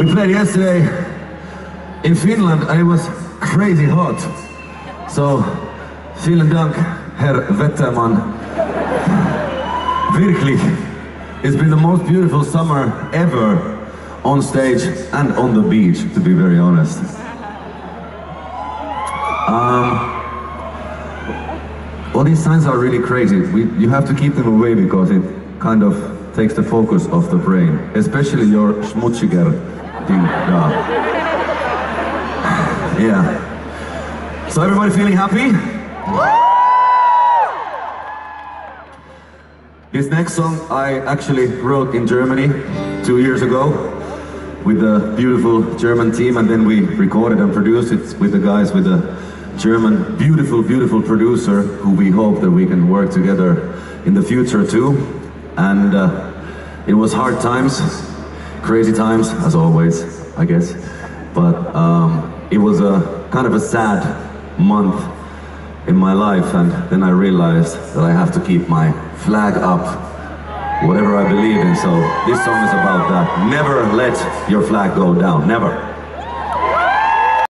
We played yesterday in Finland and it was crazy hot. So, vielen Dank, Herr Wetterman. Wirklich. It's been the most beautiful summer ever on stage and on the beach, to be very honest. Um, all these signs are really crazy. We, you have to keep them away because it kind of takes the focus off the brain, especially your schmutziger yeah. So everybody feeling happy? This next song I actually wrote in Germany two years ago with a beautiful German team and then we recorded and produced it with the guys with a German beautiful beautiful producer who we hope that we can work together in the future too and uh, it was hard times crazy times as always I guess. But um, it was a kind of a sad month in my life and then I realized that I have to keep my flag up whatever I believe in. So this song is about that. Never let your flag go down. Never